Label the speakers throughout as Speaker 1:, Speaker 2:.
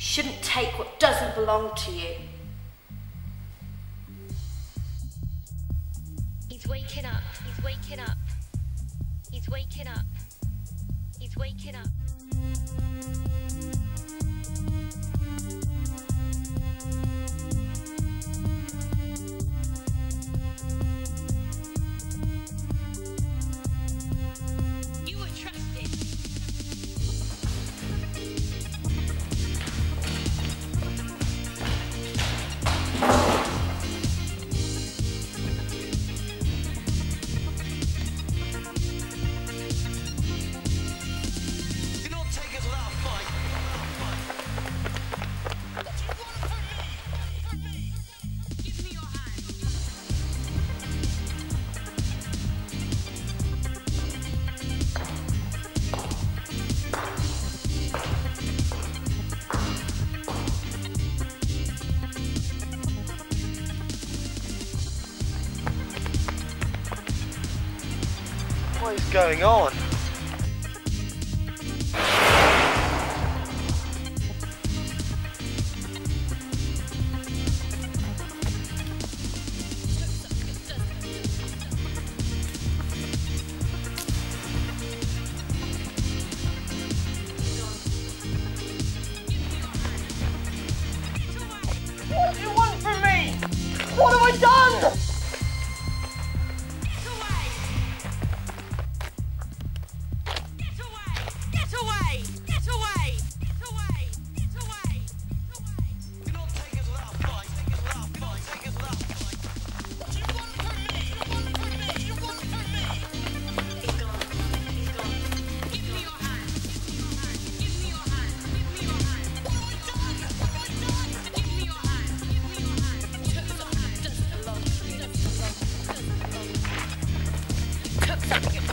Speaker 1: shouldn't take what doesn't belong to you.
Speaker 2: He's waking up, he's waking up, he's waking up, he's waking up.
Speaker 3: What is going on? What do you want from me? What have I done?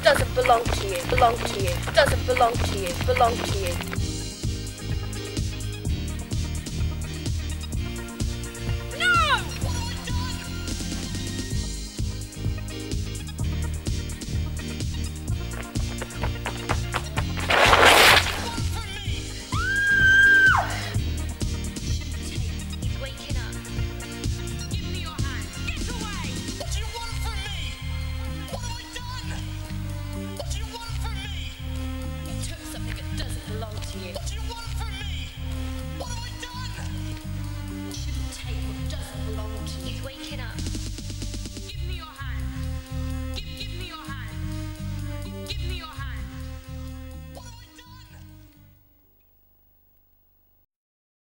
Speaker 2: doesn't belong to you, belong to you,
Speaker 1: doesn't belong to you, belong to you. Period.